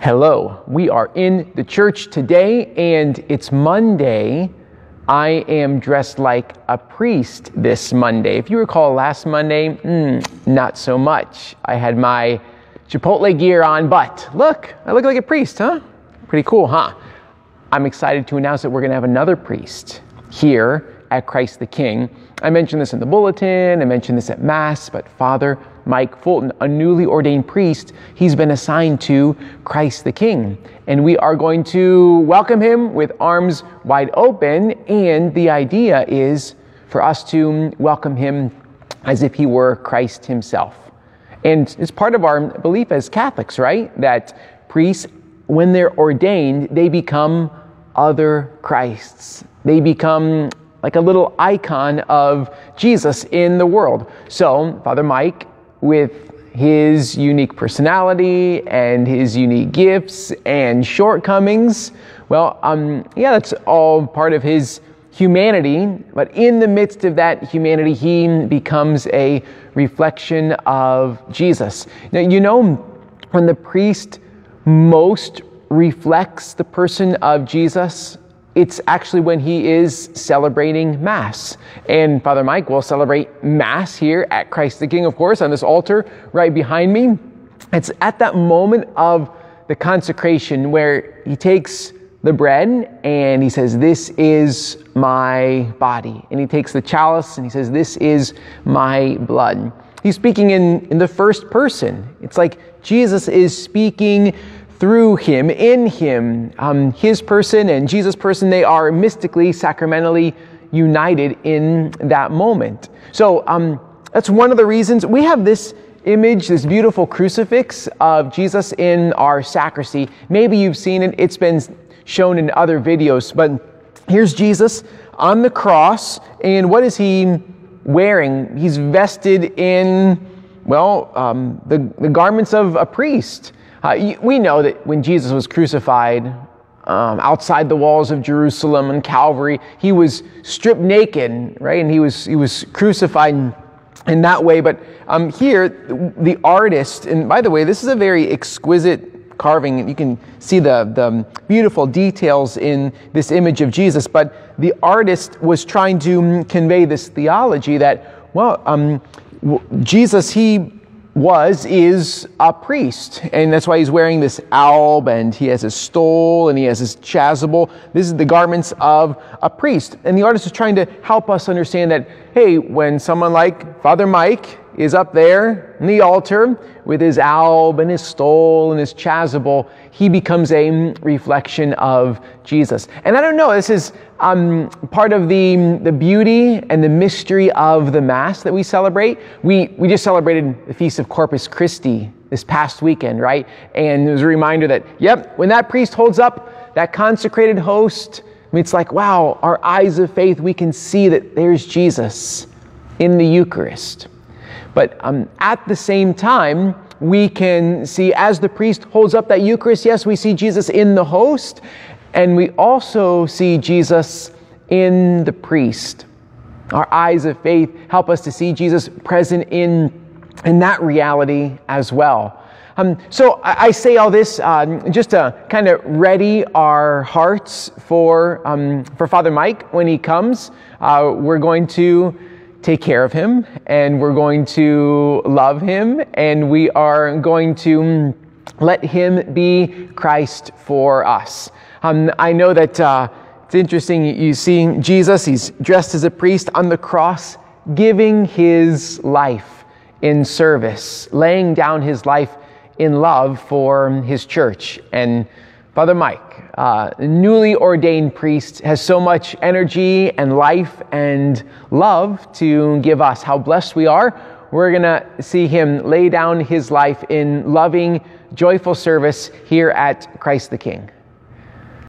Hello, we are in the church today and it's Monday. I am dressed like a priest this Monday. If you recall last Monday, mm, not so much. I had my Chipotle gear on, but look, I look like a priest, huh? Pretty cool, huh? I'm excited to announce that we're going to have another priest here at Christ the King. I mentioned this in the bulletin, I mentioned this at Mass, but Father Mike Fulton, a newly ordained priest, he's been assigned to Christ the King. And we are going to welcome him with arms wide open. And the idea is for us to welcome him as if he were Christ himself. And it's part of our belief as Catholics, right? That priests, when they're ordained, they become other Christs. They become like a little icon of Jesus in the world. So, Father Mike with his unique personality and his unique gifts and shortcomings. Well, um, yeah, that's all part of his humanity, but in the midst of that humanity, he becomes a reflection of Jesus. Now, you know, when the priest most reflects the person of Jesus, it's actually when he is celebrating Mass. And Father Mike will celebrate Mass here at Christ the King, of course, on this altar right behind me. It's at that moment of the consecration where he takes the bread and he says, This is my body. And he takes the chalice and he says, This is my blood. He's speaking in, in the first person. It's like Jesus is speaking through him, in him, um, his person and Jesus' person, they are mystically, sacramentally united in that moment. So um, that's one of the reasons we have this image, this beautiful crucifix of Jesus in our sacristy. Maybe you've seen it, it's been shown in other videos, but here's Jesus on the cross, and what is he wearing? He's vested in, well, um, the, the garments of a priest. Uh, we know that when Jesus was crucified um, outside the walls of Jerusalem and Calvary, he was stripped naked, right? And he was, he was crucified in, that way. But um, here, the artist, and by the way, this is a very exquisite carving. You can see the, the beautiful details in this image of Jesus. But the artist was trying to convey this theology that, well, um, Jesus, he was is a priest. And that's why he's wearing this alb and he has his stole and he has his chasuble. This is the garments of a priest. And the artist is trying to help us understand that hey when someone like father mike is up there the altar with his alb and his stole and his chasuble. He becomes a reflection of Jesus. And I don't know, this is um, part of the, the beauty and the mystery of the Mass that we celebrate. We, we just celebrated the Feast of Corpus Christi this past weekend, right? And it was a reminder that, yep, when that priest holds up that consecrated host, I mean, it's like, wow, our eyes of faith, we can see that there's Jesus in the Eucharist. But um, at the same time, we can see as the priest holds up that Eucharist, yes, we see Jesus in the host, and we also see Jesus in the priest. Our eyes of faith help us to see Jesus present in, in that reality as well. Um, so I, I, say all this uh, just to kind of ready our hearts for, um, for Father Mike when he comes. Uh, we're going to take care of him and we're going to love him and we are going to let him be Christ for us. Um, I know that uh, it's interesting you see Jesus, he's dressed as a priest on the cross, giving his life in service, laying down his life in love for his church. And Father Mike, uh, newly ordained priest, has so much energy and life and love to give us. How blessed we are. We're going to see him lay down his life in loving, joyful service here at Christ the King.